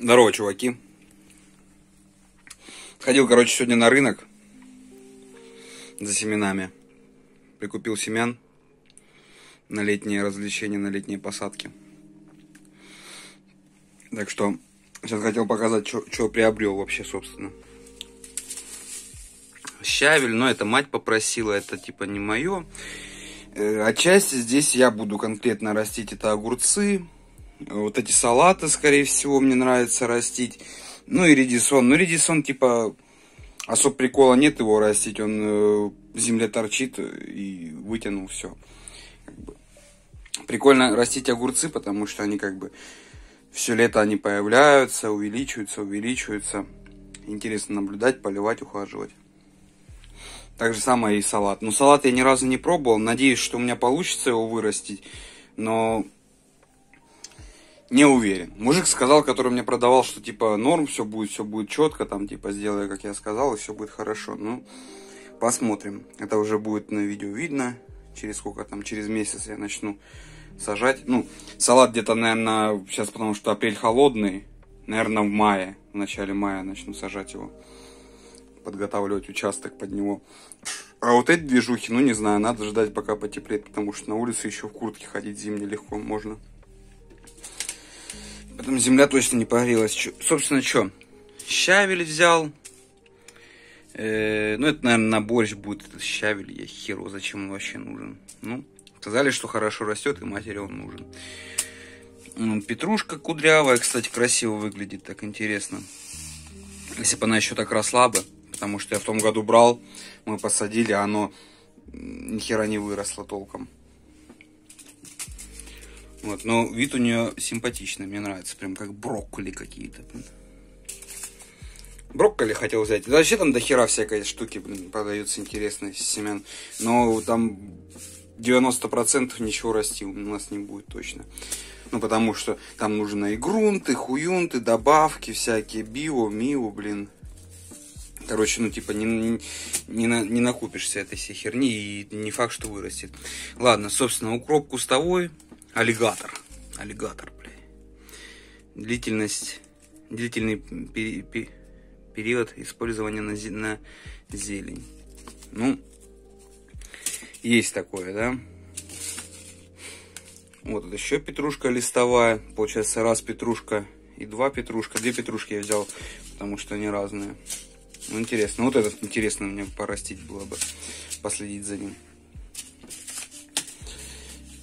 Здорово, чуваки. Ходил, короче, сегодня на рынок за семенами. Прикупил семян на летние развлечения, на летние посадки. Так что сейчас хотел показать, что приобрел вообще, собственно. Щавель, но это мать попросила, это типа не мое. Э, отчасти здесь я буду конкретно растить это огурцы, вот эти салаты, скорее всего, мне нравится растить. Ну и редисон. Ну редисон, типа, особо прикола нет его растить. Он э, в земле торчит и вытянул все. Прикольно растить огурцы, потому что они как бы все лето они появляются, увеличиваются, увеличиваются. Интересно наблюдать, поливать, ухаживать. Так же самое и салат. Ну, салат я ни разу не пробовал. Надеюсь, что у меня получится его вырастить. Но не уверен. Мужик сказал, который мне продавал, что типа норм, все будет, все будет четко, там типа сделай, как я сказал, и все будет хорошо. Ну, посмотрим. Это уже будет на видео видно. Через сколько там, через месяц я начну сажать. Ну, салат где-то, наверное, сейчас, потому что апрель холодный, наверное, в мае, в начале мая начну сажать его. Подготавливать участок под него. А вот эти движухи, ну не знаю, надо ждать пока потеплеет, потому что на улице еще в куртке ходить зимне легко можно. Потом земля точно не погрелась. Чё, собственно, что? Щавель взял. Э, ну, это, наверное, на борщ будет этот щавель. Я херу, зачем он вообще нужен. Ну, сказали, что хорошо растет, и матери он нужен. Петрушка кудрявая, кстати, красиво выглядит, так интересно. Если бы она еще так росла бы. Потому что я в том году брал, мы посадили, а оно ни хера не выросло толком. Вот, но вид у нее симпатичный, мне нравится, прям как брокколи какие-то. Брокколи хотел взять. Вообще там до хера всякой штуки, блин, продаются интересные семян. Но там 90% ничего расти у нас не будет точно. Ну, потому что там нужны и грунты, хуюнты, добавки всякие, био, мио, блин. Короче, ну, типа, не, не, не, на, не накупишься этой всей херни, и не факт, что вырастет. Ладно, собственно, укроп кустовой, Аллигатор. Аллигатор, блядь. Длительность, длительный пери, пери, период использования на, на зелень. Ну, есть такое, да? Вот это еще петрушка листовая. Получается, раз петрушка и два петрушка. Две петрушки я взял, потому что они разные. Ну, интересно. Вот этот интересно мне порастить было бы. Последить за ним.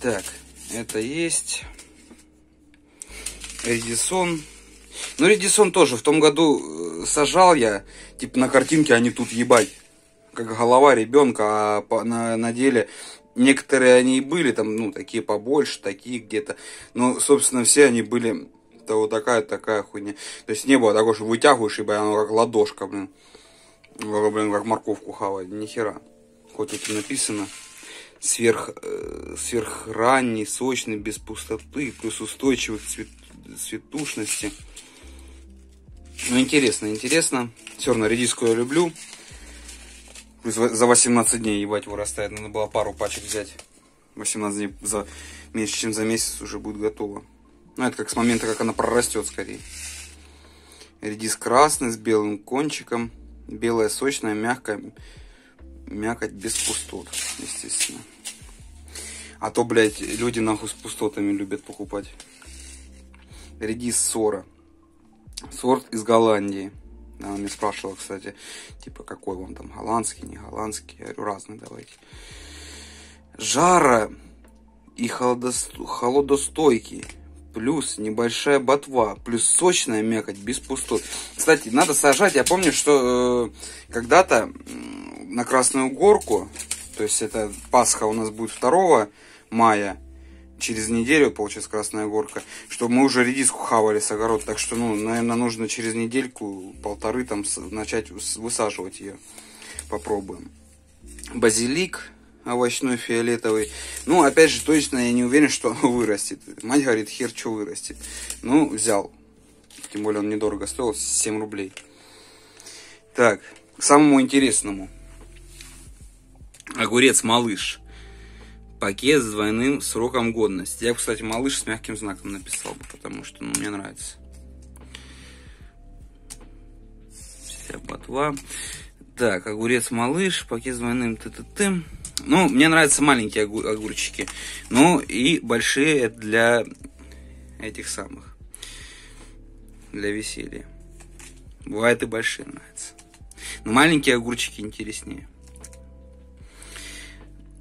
Так, это есть. Редисон. Ну, Редисон тоже в том году э, сажал я, типа на картинке они тут ебать, как голова ребенка, а на, на деле некоторые они и были там, ну, такие побольше, такие где-то. Но, собственно, все они были, то вот такая, такая хуйня. То есть не было такого, что вытягиваешь, ибо оно как ладошка, блин. Блин, как морковку хавать, нихера. Хоть и написано сверх, э, сверхранний, сочный, без пустоты, плюс устойчивых цвет, цветушности. Ну, интересно, интересно. Все равно редиску я люблю. Плюс за 18 дней, ебать, вырастает. Надо было пару пачек взять. 18 дней за меньше, чем за месяц уже будет готово. Ну, это как с момента, как она прорастет скорее. Редис красный с белым кончиком. Белая, сочная, мягкая мякоть без пустот, естественно. А то, блядь, люди нахуй с пустотами любят покупать. Редис Сора. Сорт из Голландии. Она меня спрашивала, кстати, типа, какой он там, голландский, не голландский. Я говорю, разный давайте. Жара и холодостойкий. Плюс небольшая ботва, плюс сочная мякоть без пустот. Кстати, надо сажать. Я помню, что э, когда-то на Красную Горку. То есть это Пасха у нас будет 2 мая. Через неделю, получается, Красная Горка. Чтобы мы уже редиску хавали с огород. Так что, ну, наверное, нужно через недельку, полторы там начать высаживать ее. Попробуем. Базилик овощной фиолетовый. Ну, опять же, точно я не уверен, что он вырастет. Мать говорит, хер что вырастет. Ну, взял. Тем более он недорого стоил, 7 рублей. Так, к самому интересному. Огурец малыш. Пакет с двойным сроком годности. Я, кстати, малыш с мягким знаком написал, потому что ну, мне нравится. Вся ботва. Так, огурец малыш, пакет с двойным т т т Ну, мне нравятся маленькие огурчики. Ну, и большие для этих самых. Для веселья. Бывает и большие нравятся. Но маленькие огурчики интереснее.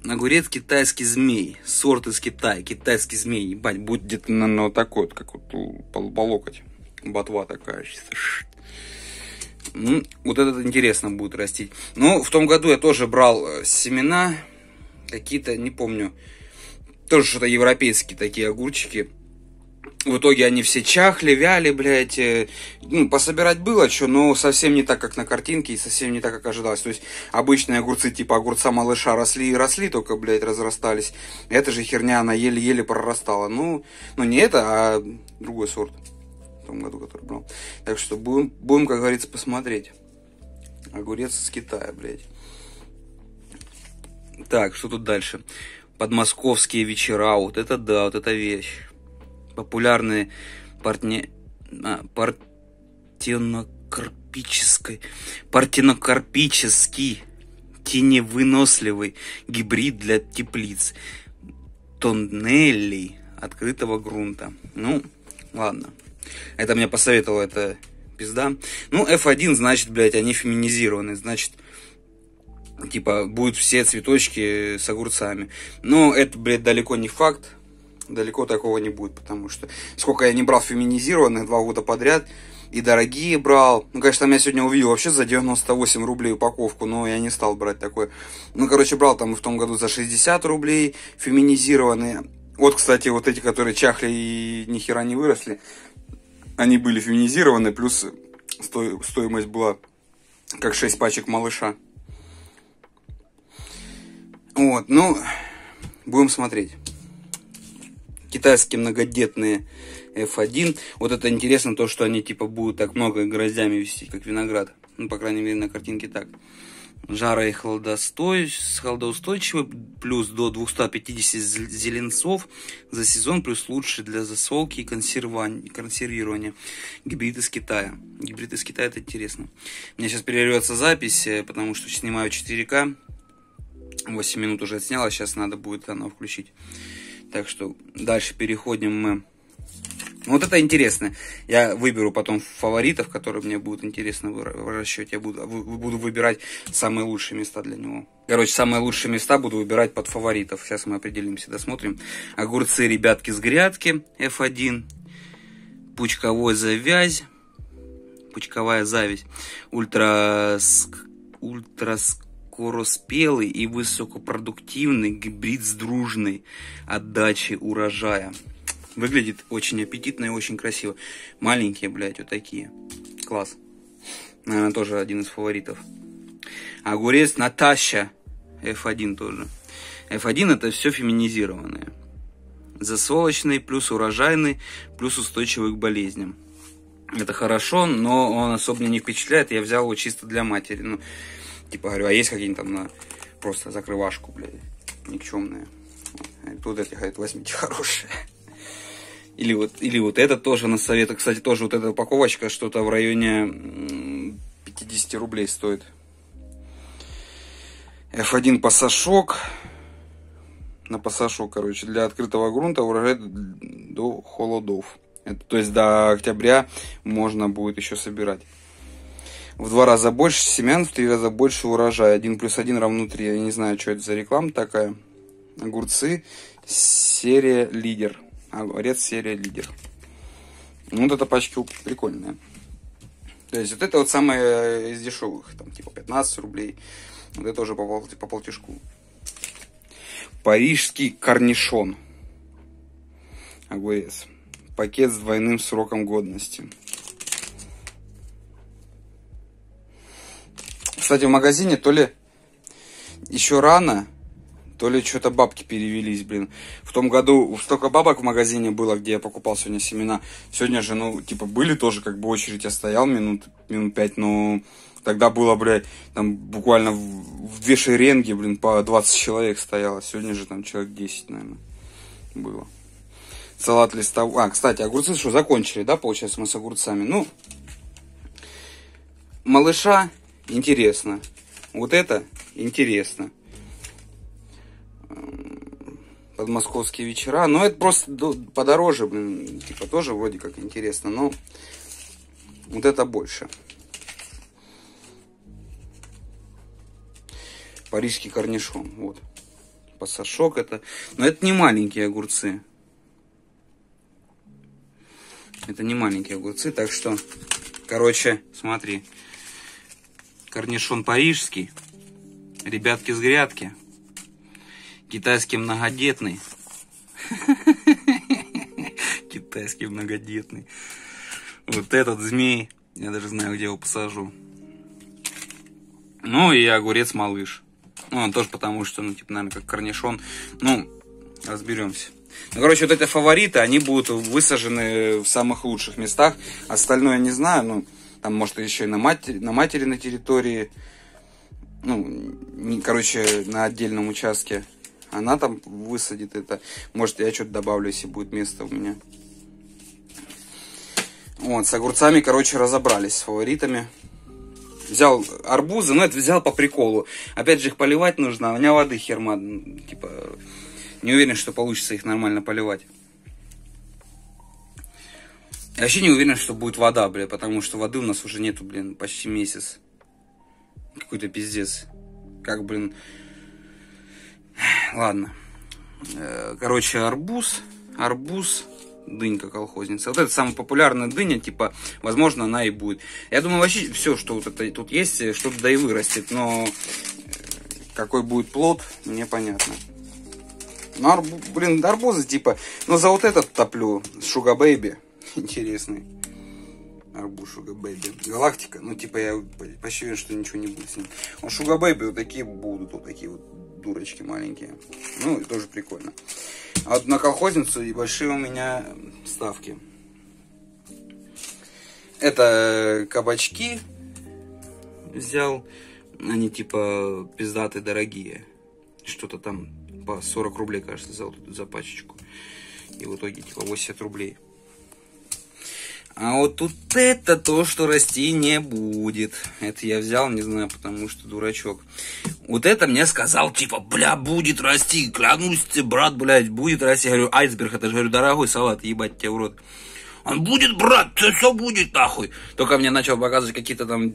Огурец китайский змей. Сорт из Китая. Китайский змей. Ебать, будет где-то, наверное, вот такой вот, как вот по, по локоть. Ботва такая. Ну, вот этот интересно будет растить. Но в том году я тоже брал э, семена. Какие-то, не помню. Тоже что-то европейские такие огурчики. В итоге они все чахли, вяли, блядь. Э, ну, пособирать было что, но совсем не так, как на картинке, и совсем не так, как ожидалось. То есть, обычные огурцы типа огурца малыша росли и росли, только, блядь, разрастались. Эта же херня, она еле-еле прорастала. Ну, ну не это, а другой сорт. Том году, который брал. Так что будем, будем как говорится, посмотреть. Огурец из Китая, блядь. Так, что тут дальше? Подмосковские вечера, вот это да, вот это вещь популярные партне... а, партенокарпической, партенокарпический теневыносливый гибрид для теплиц, тоннелей открытого грунта. Ну, ладно. Это мне посоветовал это пизда. Ну, F1, значит, блядь, они феминизированы. Значит, типа, будут все цветочки с огурцами. Но это, блядь, далеко не факт далеко такого не будет, потому что сколько я не брал феминизированных два года подряд, и дорогие брал. Ну, конечно, там я сегодня увидел вообще за 98 рублей упаковку, но я не стал брать такой. Ну, короче, брал там в том году за 60 рублей феминизированные. Вот, кстати, вот эти, которые чахли и ни хера не выросли, они были феминизированы, плюс сто... стоимость была как 6 пачек малыша. Вот, ну, будем смотреть китайские многодетные F1. Вот это интересно, то, что они типа будут так много гроздями вести, как виноград. Ну, по крайней мере, на картинке так. Жара и холодостой, холодоустойчивый, плюс до 250 зеленцов за сезон, плюс лучше для засолки и консервирования. Гибрид из Китая. Гибрид из Китая, это интересно. У меня сейчас перервется запись, э, потому что снимаю 4К. 8 минут уже отснял, а сейчас надо будет оно включить. Так что дальше переходим мы. Вот это интересно. Я выберу потом фаворитов, которые мне будут интересны в расчете. Я буду, буду выбирать самые лучшие места для него. Короче, самые лучшие места буду выбирать под фаворитов. Сейчас мы определимся, досмотрим. Огурцы, ребятки, с грядки F1. Пучковой завязь. Пучковая зависть. Ультра... Ультраск скороспелый и высокопродуктивный гибрид с дружной отдачей урожая. Выглядит очень аппетитно и очень красиво. Маленькие, блядь, вот такие. Класс. Наверное, тоже один из фаворитов. Огурец Наташа. F1 тоже. F1 это все феминизированное. Засолочный, плюс урожайный, плюс устойчивый к болезням. Это хорошо, но он особо не впечатляет. Я взял его чисто для матери. Ну, Типа говорю, а есть какие-нибудь там на просто закрывашку, блядь, никчемные. Тут эти, говорит, возьмите хорошие. Или вот, или вот это тоже на совет. Кстати, тоже вот эта упаковочка что-то в районе 50 рублей стоит. F1 пассажок. На пассажок, короче, для открытого грунта урожай до холодов. Это, то есть до октября можно будет еще собирать в два раза больше семян, в три раза больше урожая. Один плюс один равно три. Я не знаю, что это за реклама такая. Огурцы, серия лидер. Огурец, серия лидер. Ну, вот эта пачка прикольная. То есть, вот это вот самое из дешевых. Там, типа, 15 рублей. Вот это уже по, пол, по полтишку. Парижский корнишон. Огурец. Пакет с двойным сроком годности. Кстати, в магазине то ли еще рано, то ли что-то бабки перевелись, блин. В том году столько бабок в магазине было, где я покупал сегодня семена. Сегодня же, ну, типа, были тоже, как бы, очередь я стоял минут, минут пять, но Тогда было, блядь, там буквально в, в две шеренги, блин, по 20 человек стояло. Сегодня же там человек 10, наверное, было. Салат листовой. А, кстати, огурцы что, закончили, да, получается, мы с огурцами? Ну, малыша интересно. Вот это интересно. Подмосковские вечера. Но это просто подороже, блин, типа тоже вроде как интересно, но вот это больше. Парижский корнишон, вот. Пассажок это. Но это не маленькие огурцы. Это не маленькие огурцы, так что, короче, смотри. Корнишон парижский. Ребятки с грядки. Китайский многодетный. Китайский многодетный. Вот этот змей. Я даже знаю, где его посажу. Ну и огурец малыш. Ну, он тоже потому, что, ну, типа, наверное, как корнишон. Ну, разберемся. Ну, короче, вот эти фавориты, они будут высажены в самых лучших местах. Остальное не знаю, ну, там, может, еще и на матери, на матери на территории, ну, не, короче, на отдельном участке. Она там высадит это. Может, я что-то добавлю, если будет место у меня. Вот, с огурцами, короче, разобрались, с фаворитами. Взял арбузы, но это взял по приколу. Опять же, их поливать нужно, а у меня воды херма, типа, не уверен, что получится их нормально поливать. Я вообще не уверен, что будет вода, бля, потому что воды у нас уже нету, блин, почти месяц. Какой-то пиздец. Как, блин... Ладно. Э, короче, арбуз. Арбуз. Дынька колхозница. Вот это самая популярная дыня, типа, возможно, она и будет. Я думаю, вообще все, что вот это тут есть, что-то да и вырастет, но э, какой будет плод, непонятно. Ну, арбу, блин, арбузы, типа, ну, за вот этот топлю, Sugar Baby интересный. Арбуз Sugar Baby. Галактика. Ну, типа, я почти уверен, что ничего не будет с ним. Он Sugar Baby вот такие будут, вот такие вот дурочки маленькие. Ну, тоже прикольно. А вот на колхозницу и большие у меня ставки. Это кабачки взял. Они типа пиздатые, дорогие. Что-то там по 40 рублей, кажется, за, за пачечку. И в итоге типа 80 рублей. А вот тут это то, что расти не будет. Это я взял, не знаю, потому что дурачок. Вот это мне сказал, типа, бля, будет расти. Клянусь тебе, брат, блядь, будет расти. Я говорю, айсберг, это же, говорю, дорогой салат, ебать тебя в рот. Он будет, брат, все будет, нахуй. Только мне начал показывать какие-то там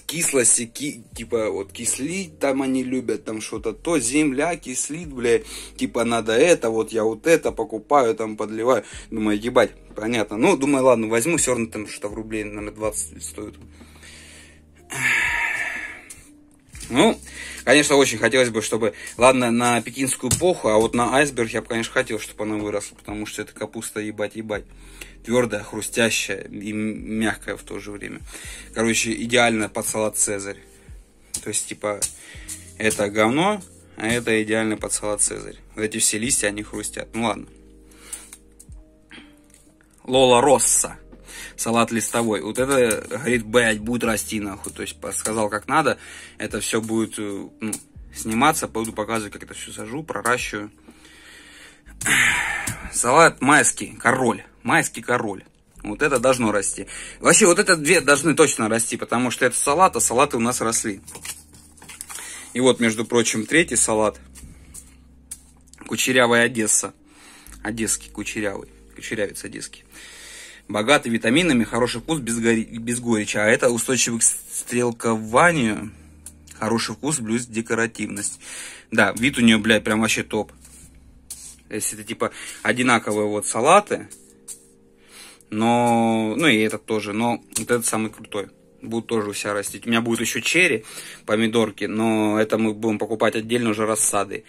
кислости, ки, типа вот кислить там они любят, там что-то то, земля кислит, бля, типа надо это, вот я вот это покупаю, там подливаю. Думаю, ебать, понятно. Ну, думаю, ладно, возьму, все равно там что-то в рублей, наверное, 20 стоит. Ну, конечно, очень хотелось бы, чтобы, ладно, на пекинскую поху, а вот на айсберг я бы, конечно, хотел, чтобы она выросла, потому что это капуста ебать, ебать твердая, хрустящая и мягкая в то же время. Короче, идеально под салат Цезарь. То есть, типа, это говно, а это идеально под салат Цезарь. Вот эти все листья, они хрустят. Ну ладно. Лола Росса. Салат листовой. Вот это, говорит, блядь, будет расти нахуй. То есть, сказал как надо. Это все будет э, ну, сниматься. Пойду показывать, как это все сажу, проращиваю. Салат майский, король майский король. Вот это должно расти. Вообще, вот это две должны точно расти, потому что это салат, а салаты у нас росли. И вот, между прочим, третий салат. Кучерявая Одесса. Одесский кучерявый. Кучерявец одесский. Богатый витаминами, хороший вкус без, гори... без горечи. А это устойчивый к стрелкованию. Хороший вкус плюс декоративность. Да, вид у нее, блядь, прям вообще топ. Если это типа одинаковые вот салаты, но, ну и этот тоже, но вот этот самый крутой. Будут тоже у себя растить. У меня будет еще черри, помидорки, но это мы будем покупать отдельно уже рассады.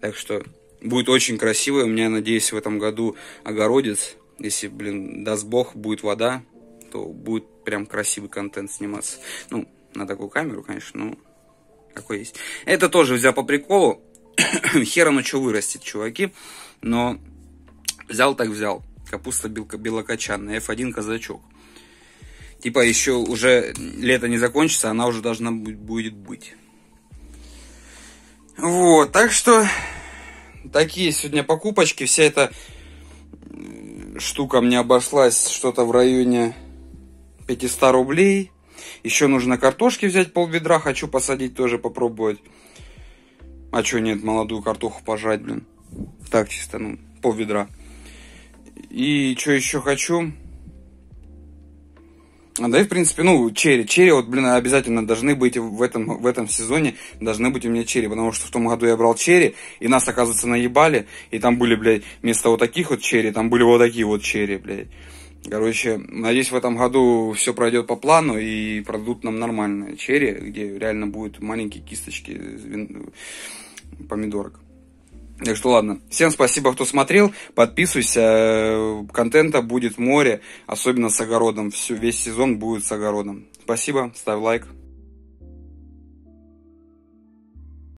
Так что будет очень красиво. У меня, надеюсь, в этом году огородец. Если, блин, даст бог, будет вода, то будет прям красивый контент сниматься. Ну, на такую камеру, конечно, но какой есть. Это тоже взял по приколу. Хер оно что вырастет, чуваки. Но взял так взял. Капуста белокочанная, F1 казачок. Типа еще уже лето не закончится, она уже должна будет быть. Вот, так что такие сегодня покупочки. Вся эта штука мне обошлась что-то в районе 500 рублей. Еще нужно картошки взять пол ведра, хочу посадить тоже попробовать. А что нет, молодую картоху пожать, блин. Так чисто, ну, пол ведра. И что еще хочу? А, да и, в принципе, ну, черри. Черри, вот, блин, обязательно должны быть в этом, в этом сезоне, должны быть у меня черри. Потому что в том году я брал черри, и нас, оказывается, наебали. И там были, блядь, вместо вот таких вот черри, там были вот такие вот черри, блядь. Короче, надеюсь, в этом году все пройдет по плану и продадут нам нормальные черри, где реально будут маленькие кисточки помидорок. Так что ладно. Всем спасибо, кто смотрел. Подписывайся. Контента будет море, особенно с огородом. Все, весь сезон будет с огородом. Спасибо, ставь лайк.